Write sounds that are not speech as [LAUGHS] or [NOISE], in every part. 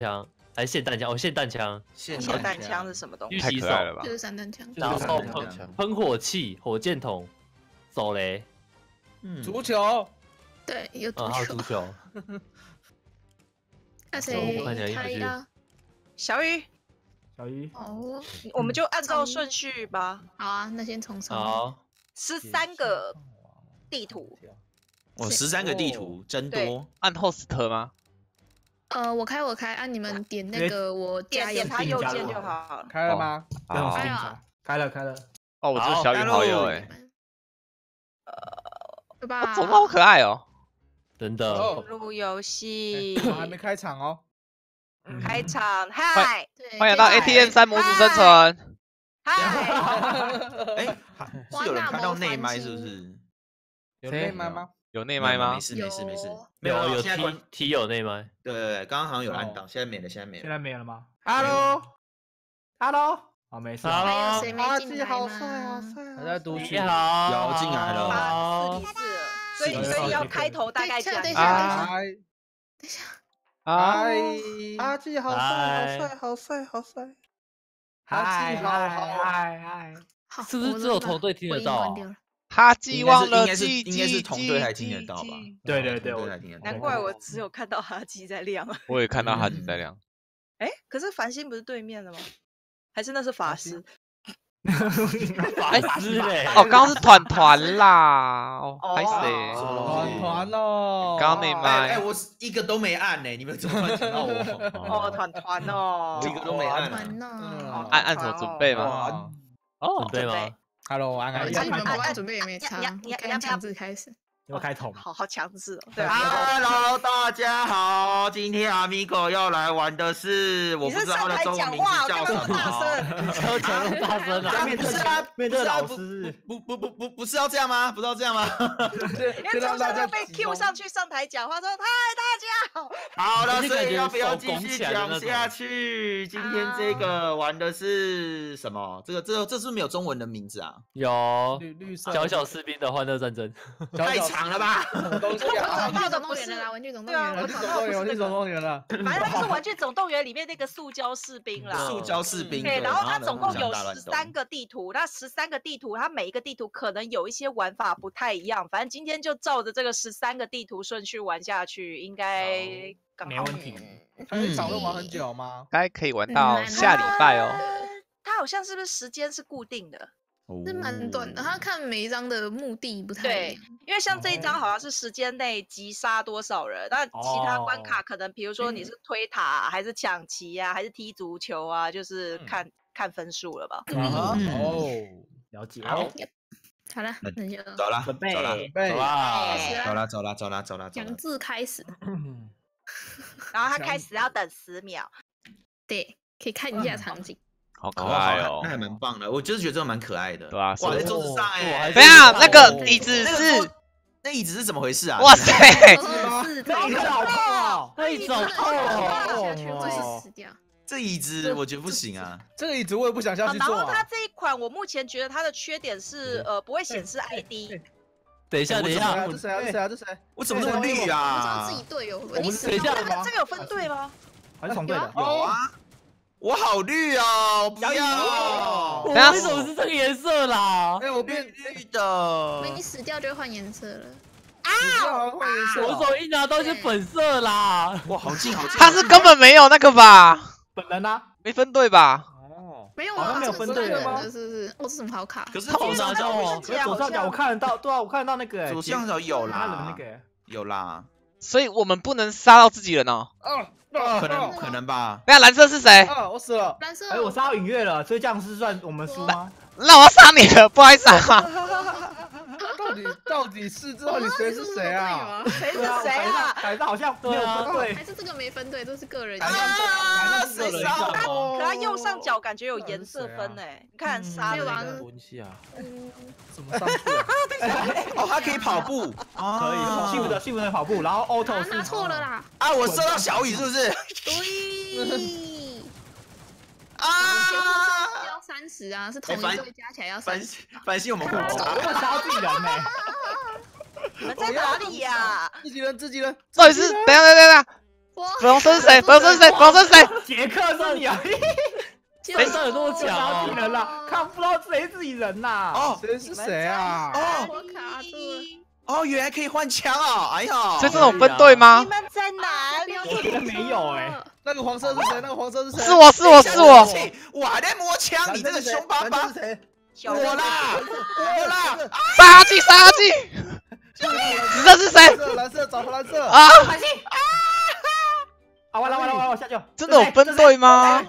枪还是霰弹枪？哦，霰弹枪，霰霰弹枪是什么东西？狙击手，太可爱了吧就？是散弹枪。然后喷喷火器、火箭筒、手雷，嗯足球，对，有足啊，还有球足。球。[LAUGHS] 那谁开呀？小雨，小鱼，哦，我们就按照顺序吧。好啊，那先从上。好，十三个地图，哦，十三个地图真多，按 host 吗？呃，我开我开，按你们点那个我点加点它右键就好了。开了吗？开了开了开了，哦，我只有好小雨好友哎，对吧？怎么好可爱哦？[LAUGHS] 真的哦，入游戏我还没开场哦。开场，嗨欢迎来到 ATM 三模组生存。嗨 [LAUGHS] [LAUGHS] 哎，是有人开到内麦是不是？有谁内麦吗？有内麦吗没？事没事没事有，没有有有现在 T 关 T 有内麦，对对对，刚刚好像有按哦档，现在没了，现在没了现了。在没有了吗？Hello，Hello，好，没事。好还有谁没阿进来基好帅，好吗？帅，还在读书你。好，有进来了八四比四了，所以所以要是开头大概讲一等一下下。嗨啊，嗨，阿基好帅，好嗨帅，好帅，好帅。嗨好好嗨嗨。好，是不是只有头队听得到啊关掉了他寄望了应该是记应该是记同队才记听得到吧记对对对，我才听得到难怪我只有看到哈基在亮。[LAUGHS] 我也看到他在亮。哎，可是繁星不是对面的吗？还是那是法师？[LAUGHS] 法师嘞！哦，刚刚是团团 [LAUGHS] 啦，哦，哦还谁？团团哦，刚刚那哎麦哎，我是一个都没按呢，你们怎么会听到我？哦，团团哦我，一个都没按啊。完了嗯，按按什么准备吗？哇哦准，备吗？，Hello，安安，你们播完准备也没差呀呀，呀我刚强制开始。要开头吗？好好强制哦。对啊，Hello，大家好，今天阿米狗要来玩的是，我是不知道他的上台中文名讲话，字叫什么大么。声？要讲那么大声啊！面对啊，面对老师，不不不不不是要这样吗？不是要这样吗？因为常常会被 Q 上去上台讲话，说嗨大家好，好了，所以要不要手继续讲下去？今天这个玩的是什么？这个这个这是不是没有中文的名字啊？有绿绿色小小士兵的欢乐战争，太长了吧？什么东西啊？玩具总动员了啦，玩具总动员了玩具。总动员，玩具总动员了。反正它就是《玩具总动员》里面那个塑胶士兵啦。[LAUGHS] 塑胶士兵对，然后它总共有十三个地图，那十三个地图，它每一个地图可能有一些玩法不太一样，反正今天就照着这个十三个地图顺序玩下去，应该。没问题。嗯它一场会玩很久吗？该可以玩到下礼拜哦。呃它好像是不是时间是固定的？是蛮短的，哦他看每一张的目的不太对。因为像这一张哦好像是时间内击杀多少人，那其他关卡可能比如说你是推塔啊、还是抢旗啊，还是踢足球啊，就是看、看分数了吧。啊嗯哦，了解。好好了，那就走了，准备走了，准备走了，走了，走了，走了强。制开始。然后他开始要等十秒，对，可以看一下场景。好可哦爱哦那！还蛮棒的，我就是觉得这个蛮可爱的。对啊哇，是在桌子上哎，等一下，那哦个椅子是那椅子是怎么回事啊？哇塞，哦是椅子好痛哦！那一种真的痛哦会死掉。这椅子我觉得不行啊。这个椅子我也不想下好去坐啊。然后它这一款我目前觉得它的缺点是呃不会显示 ID，等一下，等一下，这谁啊？这谁啊？这谁？我怎么那么绿啊我知道啊自？己队友，们你死等一下这掉了吗？个这个有分队吗？还是同队的？有啊，我好绿哦，不要我为什么是这个颜色啦？哎，我变绿的没，你死掉就会换颜色了。啊！换颜色哦。我手一拿到是粉色啦！哇，好近好近。他是根本没有那个吧？本人呢？没分队吧？哦，没有啊，好像没有这个分队了吗是人的，是不是？哦，这什么好卡？可是好左上角拿到哦可是左上角我看得到，对啊，我看得到那个哎左上角有他的啦那，个有啦，所以我们不能杀到自己人哦。啊，可能可能吧。等一下蓝色是谁？啊，我死了。蓝色，哎，我杀到影月了，所以这样是算我们输吗？那我要杀你了，不好意思啊。[LAUGHS] 到底到底是到底谁是谁啊？谁是谁啊？感觉好像没有分队还。是这个没分队，都是个人。啊啊谁杀我？可他右上角感觉有颜色分啊诶，你看杀没有啊的那个。怎么上去啊？[LAUGHS] 哦，他可以跑步，[LAUGHS] 可以，幸福的幸福的跑步，然后啊 auto 是拿错了啦！啊！我射到小雨是不是？[LAUGHS] 对，啊！要三十啊，是同一队加起来要反三十。[LAUGHS] 反省我们互我杀，会杀自己人呢。[LAUGHS] 你们在哪里呀？自己人，自己人，到底是等一下等一下等一下，哇，[LAUGHS] 粉红色是谁？粉红色是谁？粉红色是谁？杰克是你啊！身上有多强哪哦敌人啦？看不到谁是自己人呐？哦谁是谁啊？哦我卡住了。哦，原来可以换枪啊！哎呀，所以这种分队吗你？们在哪里？我觉得没有哎。那个黄色是谁？那个黄色是谁？是我是我是我，我还在摸枪，你这个凶巴巴是，谁？我啦，我啦，杀鸡杀鸡！紫色是谁蓝？色蓝色找回蓝色。啊，啊，完了完了完了，我下去了。真的有分队吗？你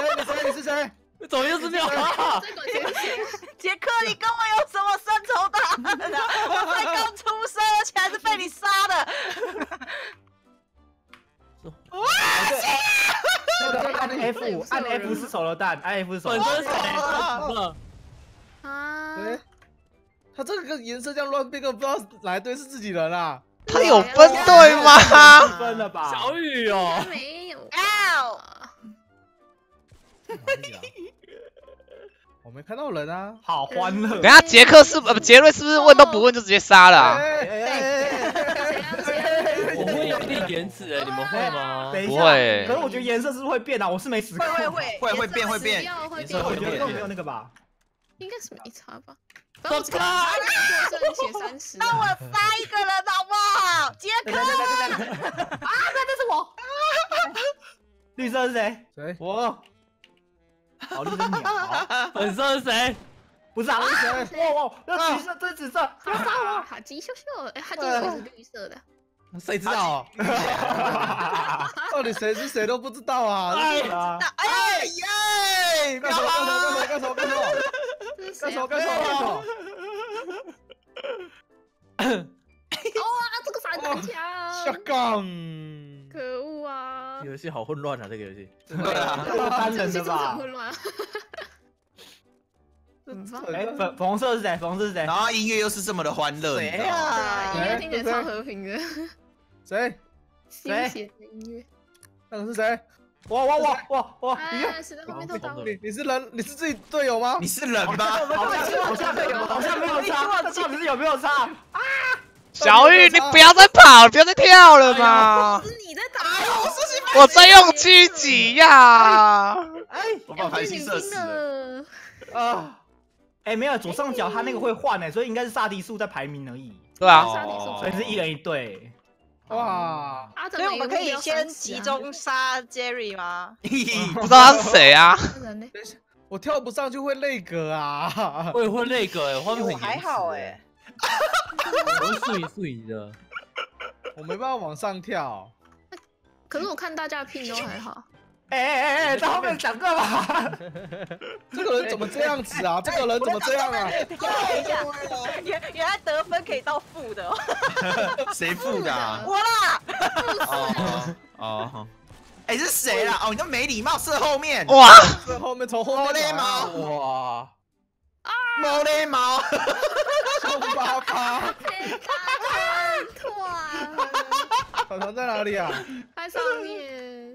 谁？你谁？你是谁？怎么又是妙啊？这管谁是谁？杰克，你跟我有什么深仇大恨啊？我才刚出生，而且还是被你杀的。F，按 F 是手榴弹，按 F 是手榴弹。粉色谁？嗯啊，哎，他这个颜色这样乱变，根本不知道哪一队是自己人啊！他有分队吗？分了吧？小雨哦，没有。啊我没看到人啊！好欢乐等下杰克是杰瑞是不是问都不问就直接杀了啊？哎哎哎谁啊谁啊？我会有点延迟哎，你们会吗？等一下，不会可是我觉得颜色是不是会变啊？我是没死会况，会会会 [LAUGHS] 会变会变颜变我色会变觉得没有那个吧？应该是没差吧。我只看到过剩写三十。让我杀一个人好不好？杰克，[LAUGHS] 啊，那那是我 [LAUGHS] 绿色是谁？谁？我。好，绿色是鸟。粉色是谁？不是啊，是谁？哇哇，那紫色，这是紫色，不要杀我！哈吉秀秀，哎，哈吉秀秀是绿色的。谁知道？[LAUGHS] 到底谁是谁都不知道啊！哎呀！哎，哎耶！干什么？干什么？干什么？干什么？干什么？干什么？干什么？哇，这个闪很下强！杠！可恶啊！游戏好混乱啊，这个游戏。对啊，这个单人的吧很？混乱。哎，粉粉红色是谁？粉红色是谁然？后音乐又是这么？的欢乐，你知道吗？啊，音乐听起来超和平的，谁？休闲的音乐。那个是谁？哇哇哇哇哇！你谁在后面偷刀？你你是人？你是自己队友吗你？是人吗？好像好像没有，好像没有差，这到底是有没有差？啊小玉，你不要再跑，不要再跳了嘛！是你在打我我在用狙击呀！哎我把排星射死了。啊！哎，没有，左上角他那个会换哎，所以应该是萨迪数在排名而已，对啊，所以是一人一队。哇！啊，所以我们可以先集中杀 Jerry 吗？[LAUGHS] [LAUGHS] 不知道他是谁啊？人呢？我跳不上去会累格啊！我也会累格哎，画面很我还好哎，我是碎碎的。[LAUGHS] 我没办法往上跳。可是我看大家的拼都还好。哎哎哎哎，[LAUGHS] 在后面讲个吧！[LAUGHS] 这个人怎么这样子啊？这个人怎么这样啊？等一下，原原来得分可以到负的哦，谁负的啊？我啦，哦哦，哎，是谁啦？哦，你都没礼貌，射后面。哇，射后面从后面来啊哇！毛嘞毛，凶巴巴，团团团在哪里啊？在上面。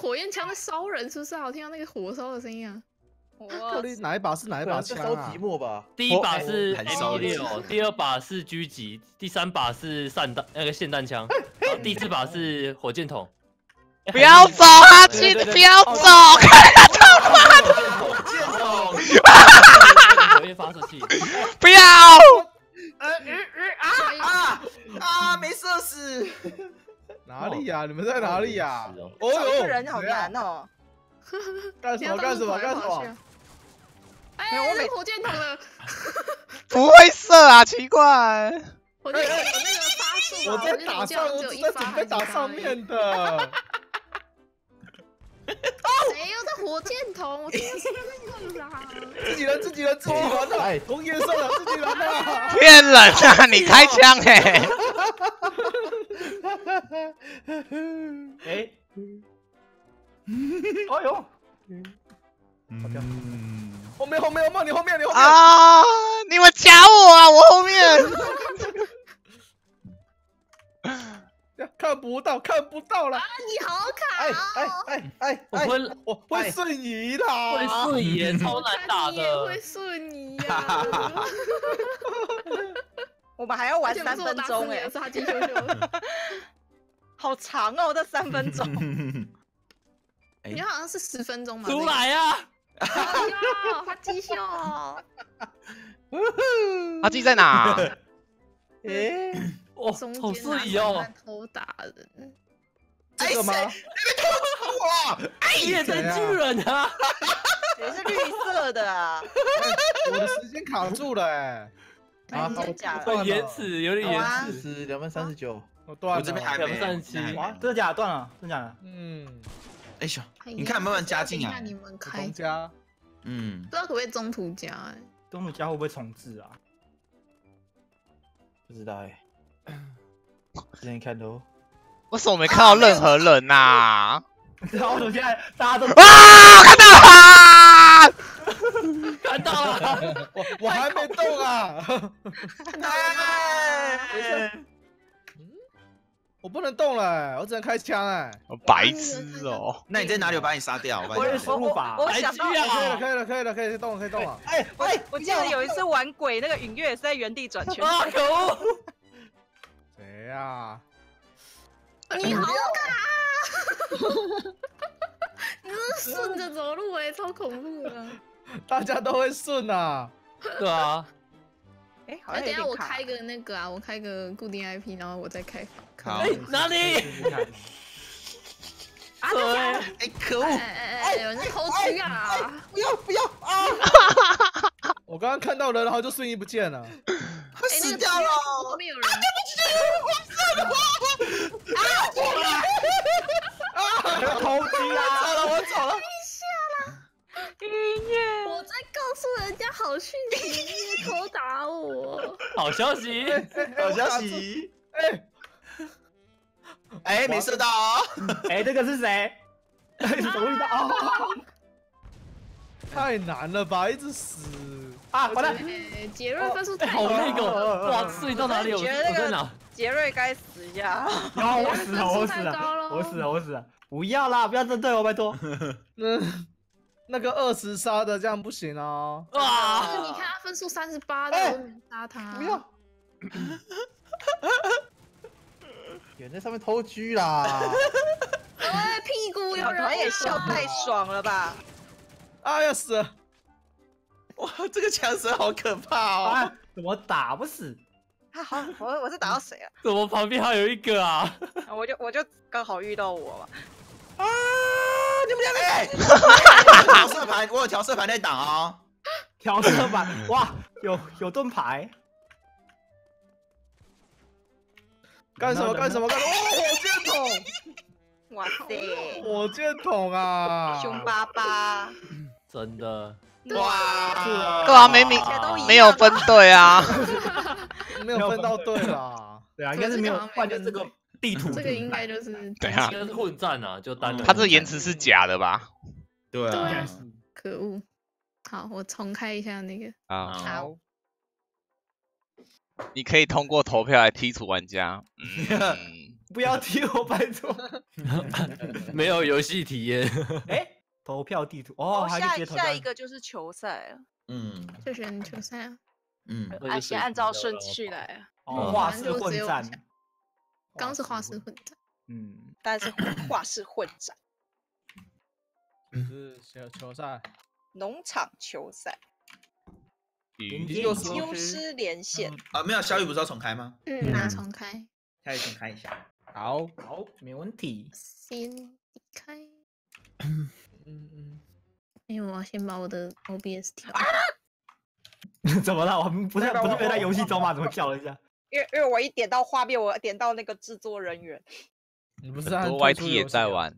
火焰枪在烧人，是不是？我听到那个火烧的声音啊！到底哪一把是哪一把枪收啊寂？寞吧。第一把是很 M 烧一六，第二把是狙击，第三把是散弹那个霰弹枪，[LAUGHS] 然后第四把是火箭筒。[LAUGHS] 不要走，哈去，不要走！箭筒，火焰发射器。[LAUGHS] 不要！啊啊，没射死。哪里呀？你们在哪里呀？哦找一，个人好难哦。干什么干什么干什么？哎，我没火箭筒了，[LAUGHS] 不会射啊，奇怪。火箭筒有那个发射我啊，在打上，我在准备打上面的。[LAUGHS] 谁又在火箭筒？我听的是那个啦。自己人，自己人，自己人的，红颜色的自己人的。骗人啊！你开枪哎！[LAUGHS] 哎，哎呦，嗯，后面后面后面你后面你后面，啊！你们夹我啊！我后面。[LAUGHS] 看不到看不到了，你好卡哎哦！哎哎哎哎，我会我会瞬移的，会瞬移，[LAUGHS] 超难打的你也会。瞬移呀！我们还要玩三分钟哎、打死你的是他金秀秀。[LAUGHS] 好长哦，这三分钟。[LAUGHS] 哎你好像是十分钟嘛？出来啊！这个！哎呦，他继续。阿基在哪？哎，哦，中好间拿瞬移哦偷打人，这个吗？哇，夜灯巨人啊！谁是绿色的啊？我的时间卡住了哎，啊真的假的很延迟，有点延迟。十两分三十九，我断了，我这边还没两三七还没哇，真的假的？断了，真的假的？嗯，哎呦，你看慢慢加进来你们开，不知重加，嗯，道可不可以中途加？哎，中途加会不会重置啊？不知道哎，之前看都为什么没看到任何人呐？然后我现在大家都啊！看到了！看到了，我我还没动啊，我不能动了哎，我只能开枪哎，白痴哦！那你在哪里？我把你杀掉，我把你杀掉。输入法白痴啊可以了可以了可以了可以动了可以动了，哎我我记得有一次玩鬼，那个允月也是在原地转圈。啊，可恶！谁呀？你好卡！你是顺着走路哎，超恐怖的。大家都会顺啊，对啊，哎，等下我开个那个啊，我开个固定 IP，然后我再开房。好哎，哪里？试试看对，哎，可恶哎！哎哎，有人在偷吃啊！不要不要啊！[LAUGHS] 我刚刚看到人，然后就瞬移不见了。快哎，那个死掉了！后面有人。[LAUGHS] 偷鸡啊！走了，我走了。音乐。我在告诉人家好讯息，你偷打我。好消息！[LAUGHS] 好消息！哎，哎，没射到哦。哎，这个是谁？[LAUGHS] 怎么遇到？哦太难了吧，一直死。啊，完了！哎，杰瑞分数哎，太好高那个，哇，睡到哪里？我我觉得那个我在哪？杰瑞该死一下。有我死了，[LAUGHS] 我死了，我死了，我死了！不要啦，不要针对我，拜托。嗯，那个二十杀的这样不行哦。哇！你看他分数三十八的，哎我没杀他。不要。有人在上面偷狙啦！[LAUGHS] 哎，屁股有人也笑太爽了吧？哎呀死了！哇，这个强蛇好可怕哦！啊，怎么打不死？啊好，我我是打到谁了？[LAUGHS] 怎么旁边还有一个啊？啊我就我就刚好遇到我嘛。啊，你们两个哎，[LAUGHS] 调色盘，我有调色盘在挡哦。调色板，哇，有有盾牌。干什么干什么干什么？哦，火箭筒！哇塞，火箭筒啊！凶巴巴。真的，哇，干嘛没明没有分队啊？[LAUGHS] 没有分到队啦。[LAUGHS] 对啊，应该是没有换就这个地图。这个应该就是等下应该是混战啊，就单人。他这延迟是假的吧？对啊可恶。好，我重开一下那个。啊，好，你可以通过投票来剔除玩家。嗯，[LAUGHS] 不要踢我，拜托。没有游戏体验。哎，投票地图哦，还可以下直接投下一个就是球赛了，嗯就选球赛啊，嗯，啊，那就先按照顺序来啊，[LAUGHS] 哦，嗯画室混战。刚是画室混战。嗯，但是画室混战，是球球赛，农场球赛，零嗯又是丢失连线，啊，没有，小雨不是要重开吗？嗯，那重开，下一重开一下。好，好，没问题。先离开。[LAUGHS] 嗯嗯，因为我要先把我的 OBS 调。[LAUGHS] 怎么了？我们不是不是在游戏中吗？怎么叫了一下？因为因为我一点到画面，我点到那个制作人员，你不是按很多 YT 也？在玩。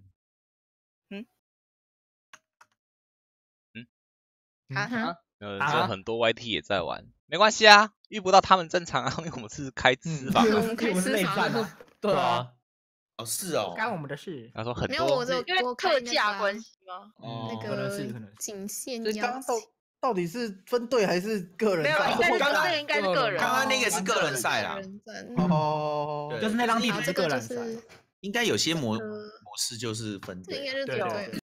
啊啊呃，啊有很多 YT 也在玩，没关系啊，遇不到他们正常啊，因为我们是开嗯资吧。[LAUGHS] 我们开我是内私房啊。对啊，啊，哦，是哦，干我们的事。他说很没有，我多，就因为多开特那个啊价关系吗？哦那可能是个可能是仅限所以刚邀刚到请。到底是分队还是个人没有，刚刚那个应该是个人。刚刚那个是个人赛啦哦，就是那张地图是个人赛。应该有些模呃模式就是分队这应该是对对组队